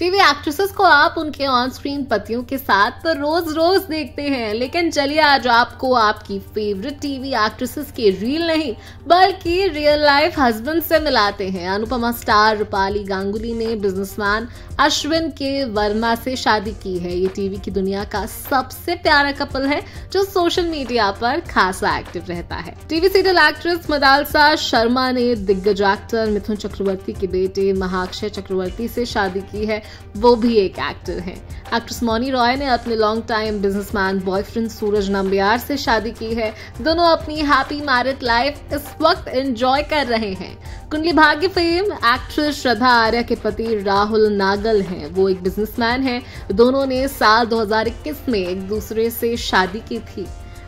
TV actresses को आप उनके ऑन स्क्रीन पतियों के साथ तो रोज रोज देखते हैं। लेकिन चलिए आज आपको आपकी फेवरेट टीवी एक्ट्रेसेस के रील नहीं, बल्कि रियल लाइफ हस्बैंड से मिलाते हैं। अनुपमा स्टार, रूपाली गांगुली ने बिजनेसमैन अश्विन के वर्मा से शादी की है। ये टीवी की दुनिया का सबसे प्यारा कपल है, जो सोशल मीडिया पर खासा एक्टिव रहता है। TV serial actress Madalsa Sharma ने दिग्गज एक्टर मिथुन चक्रवर्ती के बेटे महाक्षय चक्रवर्ती से शादी की है। वो भी एक एक्टर हैं। एक्ट्रेस मोनी रॉय ने अपने long time businessman boyfriend Suraj Nambiar से शादी की है। दोनों अपनी हैप्पी मैरिड लाइफ इस वक्त एंजॉय कर रहे हैं। कुंडली भाग्य फेम एक्ट्रेस श्रद्धा आर्य के पति राहुल नागल हैं। वो एक बिजनेसमैन हैं। दोनों ने साल 2021 में एक दूसरे से शादी की थी।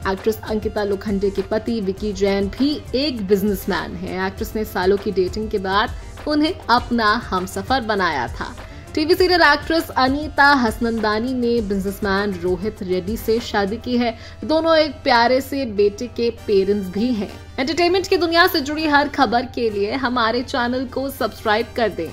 एक्ट्रेस अंकिता लोखंडे के पति विकी जैन भी एक बिजनेसमैन है। एक्ट्रेस ने सालों की डेटिंग के बाद उन्हें अपना हमसफर बनाया था। TV serial actress Anita Hassanandani ने बिजनेसमैन रोहित रेड्डी से शादी की है। दोनों एक प्यारे से बेटे के पेरेंट्स भी हैं। एंटरटेनमेंट की दुनिया से जुड़ी हर खबर के लिए हमारे चैनल को सब्सक्राइब कर दें।